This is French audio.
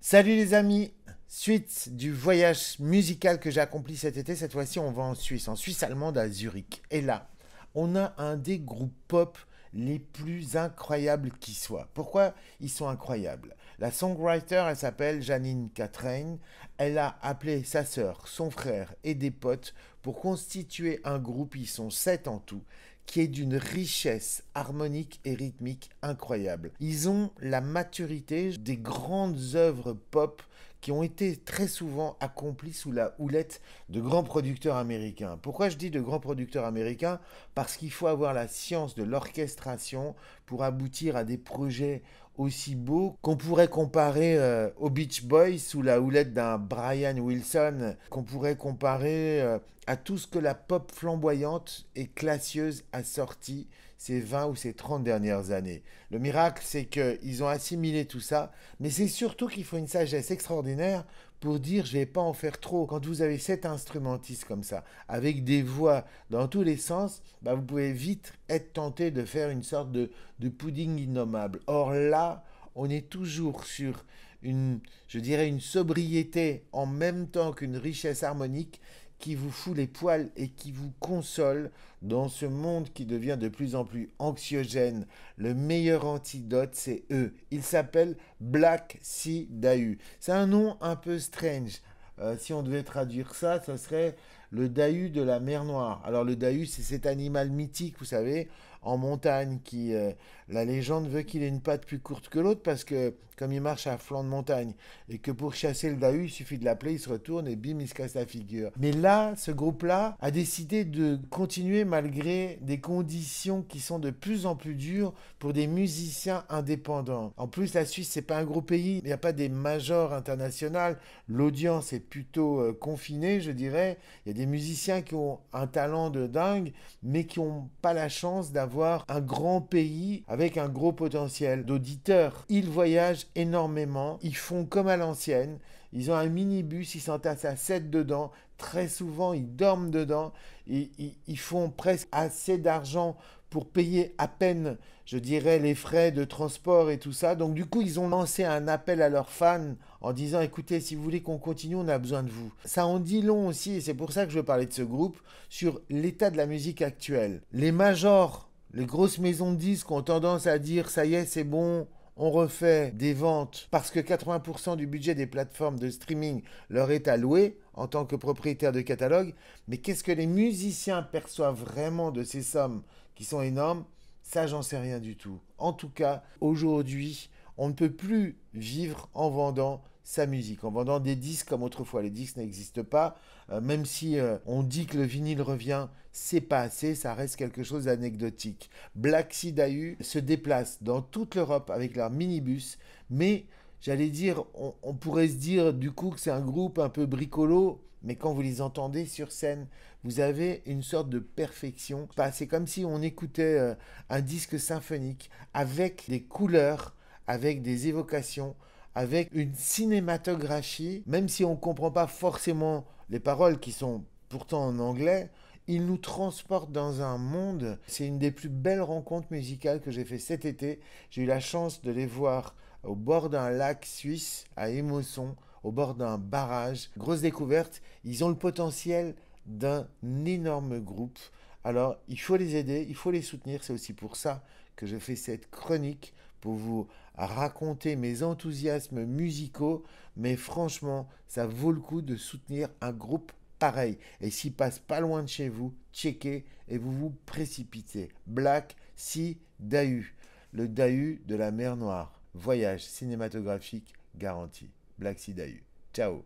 Salut les amis Suite du voyage musical que j'ai accompli cet été, cette fois-ci on va en Suisse, en Suisse allemande à Zurich. Et là, on a un des groupes pop les plus incroyables qui soient. Pourquoi ils sont incroyables? La songwriter, elle s'appelle Janine Catrain. Elle a appelé sa sœur, son frère et des potes pour constituer un groupe, ils sont sept en tout, qui est d'une richesse harmonique et rythmique incroyable. Ils ont la maturité des grandes œuvres pop qui ont été très souvent accomplies sous la houlette de grands producteurs américains. Pourquoi je dis de grands producteurs américains? Parce qu'il faut avoir la science de l'orchestration pour aboutir à des projets aussi beaux qu'on pourrait comparer euh, aux Beach Boys sous la houlette d'un Brian Wilson, qu'on pourrait comparer euh, à tout ce que la pop flamboyante et classieuse a sorti ces 20 ou ces 30 dernières années. Le miracle, c'est qu'ils ont assimilé tout ça, mais c'est surtout qu'il faut une sagesse extraordinaire pour dire je vais pas en faire trop. Quand vous avez cet instrumentiste comme ça, avec des voix dans tous les sens, bah vous pouvez vite être tenté de faire une sorte de, de pudding innommable. Or là, on est toujours sur une, je dirais, une sobriété en même temps qu'une richesse harmonique qui vous fout les poils et qui vous console dans ce monde qui devient de plus en plus anxiogène. Le meilleur antidote, c'est eux. Il s'appelle Black Sea Dahu. C'est un nom un peu strange. Euh, si on devait traduire ça, ce serait le Dahu de la mer Noire. Alors le Dahu, c'est cet animal mythique, vous savez, en montagne, qui euh, la légende veut qu'il ait une patte plus courte que l'autre parce que comme il marche à flanc de montagne et que pour chasser le Dahu, il suffit de l'appeler, il se retourne et bim, il se casse la figure. Mais là, ce groupe-là a décidé de continuer malgré des conditions qui sont de plus en plus dures pour des musiciens indépendants. En plus, la Suisse, c'est pas un gros pays, il n'y a pas des majors internationales, l'audience est plutôt euh, confinée, je dirais. Il y a des musiciens qui ont un talent de dingue, mais qui n'ont pas la chance d'avoir un grand pays avec un gros potentiel d'auditeurs. Ils voyagent énormément, ils font comme à l'ancienne, ils ont un minibus, ils s'entassent à 7 dedans, très souvent ils dorment dedans, et, ils font presque assez d'argent pour payer à peine, je dirais, les frais de transport et tout ça. Donc du coup, ils ont lancé un appel à leurs fans en disant, écoutez, si vous voulez qu'on continue, on a besoin de vous. Ça en dit long aussi, et c'est pour ça que je veux parler de ce groupe, sur l'état de la musique actuelle. Les majors les grosses maisons de disques ont tendance à dire ça y est, c'est bon, on refait des ventes parce que 80% du budget des plateformes de streaming leur est alloué en tant que propriétaire de catalogue. Mais qu'est-ce que les musiciens perçoivent vraiment de ces sommes qui sont énormes? Ça, j'en sais rien du tout. En tout cas, aujourd'hui, on ne peut plus vivre en vendant sa musique, en vendant des disques comme autrefois. Les disques n'existent pas, euh, même si euh, on dit que le vinyle revient, c'est pas assez, ça reste quelque chose d'anecdotique. Black Sea se déplace dans toute l'Europe avec leur minibus, mais j'allais dire, on, pourrait se dire du coup que c'est un groupe un peu bricolo, mais quand vous les entendez sur scène, vous avez une sorte de perfection. C'est comme si on écoutait euh, un disque symphonique avec des couleurs, avec des évocations avec une cinématographie, même si on ne comprend pas forcément les paroles qui sont pourtant en anglais, il nous transporte dans un monde. C'est une des plus belles rencontres musicales que j'ai fait cet été. J'ai eu la chance de les voir au bord d'un lac suisse, à Émosson, au bord d'un barrage. Grosse découverte. Ils ont le potentiel d'un énorme groupe. Alors, il faut les aider, il faut les soutenir. C'est aussi pour ça que je fais cette chronique pour vous raconter mes enthousiasmes musicaux, mais franchement, ça vaut le coup de soutenir un groupe pareil. Et s'il passe pas loin de chez vous, checkez et vous vous précipitez. Black Sea Dahu, le Dahu de la mer Noire. Voyage cinématographique garanti. Black Sea Dahu. Ciao